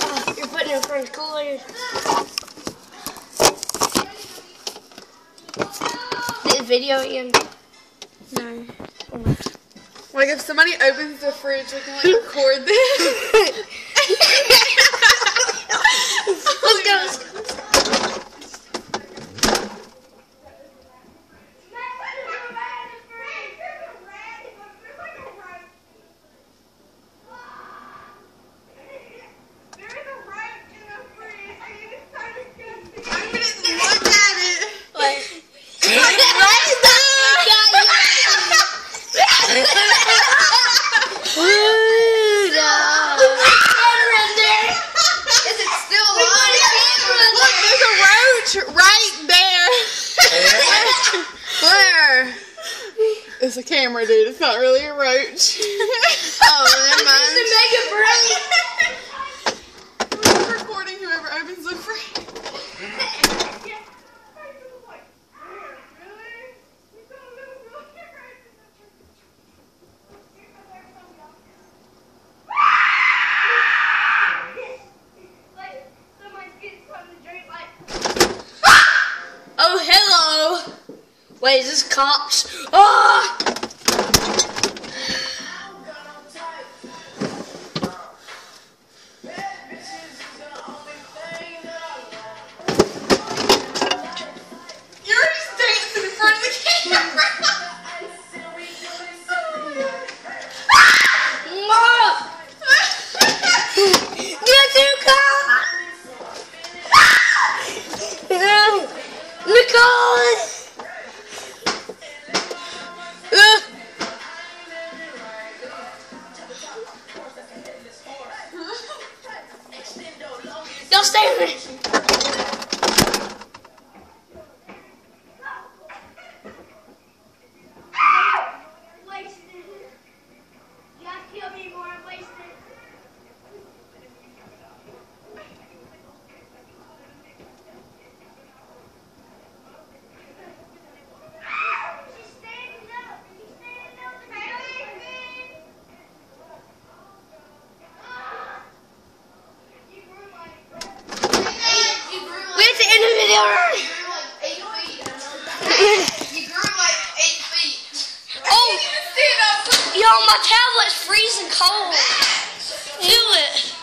Oh, you're putting front of cooler. The video in. No. Like if somebody opens the fridge, we can like record this. It's a camera, dude. It's not really a roach. oh, never mind. We're recording whoever opens the fridge. Oh, hello. Wait, is this cops? Ah! You're Stay with my tablet's freezing cold. Feel it.